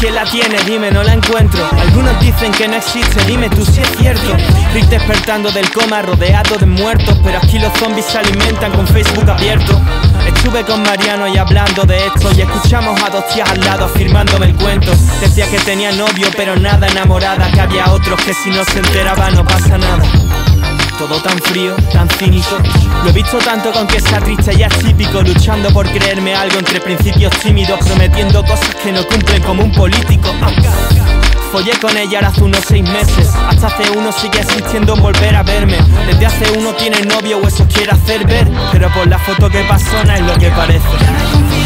¿Quién la tiene? Dime, no la encuentro. Algunos dicen que no existe, dime tú si es cierto. Rick despertando del coma, rodeado de muertos. Pero aquí los zombies se alimentan con Facebook abierto. Estuve con Mariano y hablando de esto Y escuchamos a dos tías al lado afirmándome el cuento Decía que tenía novio pero nada enamorada Que había otros que si no se enteraba no pasa nada todo tan frío, tan cínico. Lo he visto tanto con que sea triste ya es típico Luchando por creerme algo entre principios tímidos Prometiendo cosas que no cumplen como un político. Follé con ella hace unos seis meses. Hasta hace uno sigue existiendo en volver a verme. Desde hace uno tiene novio o eso quiere hacer ver. Pero por la foto que pasó no es lo que parece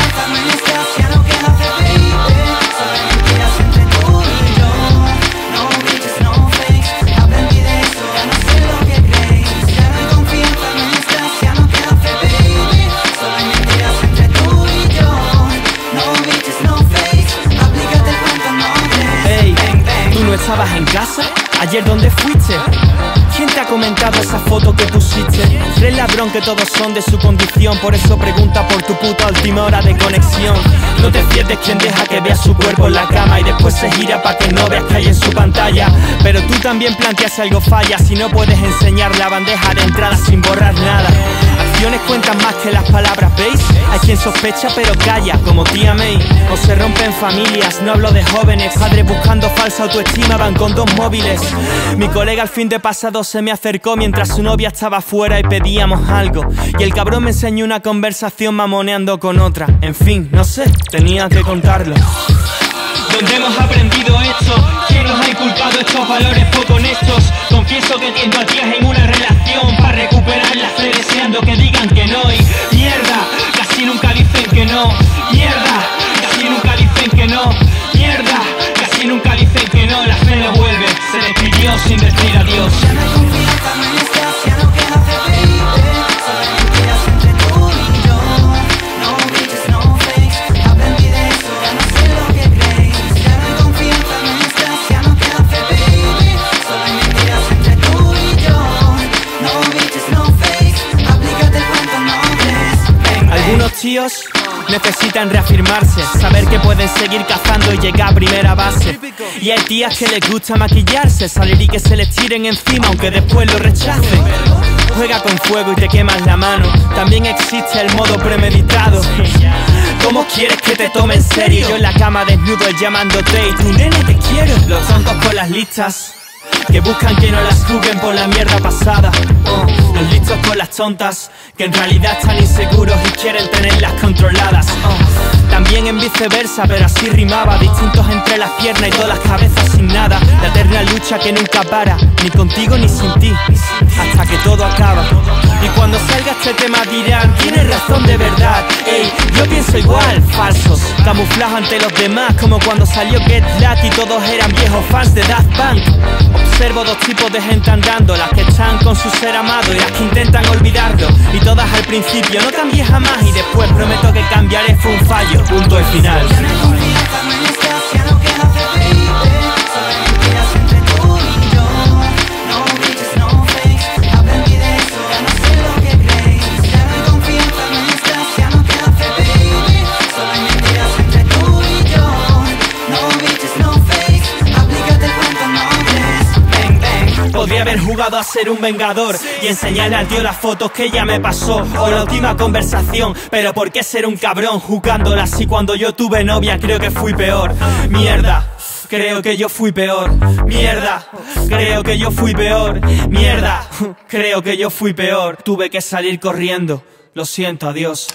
en casa? ¿Ayer dónde fuiste? ¿Quién te ha comentado esa foto que pusiste? ¿Crees ladrón que todos son de su condición? Por eso pregunta por tu puta última hora de conexión No te pierdes quien deja que veas su cuerpo en la cama Y después se gira para que no veas que hay en su pantalla Pero tú también planteas algo falla Si no puedes enseñar la bandeja de entrada sin borrar nada Acciones cuentan más que las palabras, ¿veis? Hay quien sospecha pero calla, como tía May. O se rompen familias, no hablo de jóvenes. Padres buscando falsa autoestima van con dos móviles. Mi colega al fin de pasado se me acercó Mientras su novia estaba fuera y pedíamos algo. Y el cabrón me enseñó una conversación mamoneando con otra. En fin, no sé, tenía que contarlo. Donde hemos aprendido no Mierda, casi nunca dicen que no Mierda, casi nunca dicen que no La fe no vuelve, se despidió sin decir adiós. Tíos necesitan reafirmarse, saber que pueden seguir cazando y llegar a primera base. Y hay tías que les gusta maquillarse, salir y que se les tiren encima aunque después lo rechacen. Juega con fuego y te quemas la mano, también existe el modo premeditado. ¿Cómo quieres que te tome en serio? Yo en la cama desnudo llamándote y tu nene te quiero. Los tontos con las listas que buscan que no las juzguen por la mierda pasada. Los listos con las tontas, que en realidad están inseguros y quieren tenerlas también en viceversa, pero así rimaba, distintos entre las piernas y todas las cabezas sin nada. La eterna lucha que nunca para, ni contigo ni sin ti, hasta que todo acaba. Y cuando salga este tema dirán, tienes razón de verdad. Ey, yo pienso igual, falsos, camuflaje ante los demás, como cuando salió Get Lucky y todos eran viejos fans de Daft Punk. Observo dos tipos de gente andando Las que están con su ser amado y las que intentan olvidarlo Y todas al principio no cambié jamás Y después prometo que cambiaré fue un fallo Punto y final Haber jugado a ser un vengador y enseñarle al tío las fotos que ella me pasó o la última conversación. Pero ¿por qué ser un cabrón jugándola así cuando yo tuve novia? Creo que fui peor. Mierda. Creo que yo fui peor. Mierda. Creo que yo fui peor. Mierda. Creo que yo fui peor. Tuve que salir corriendo. Lo siento, adiós.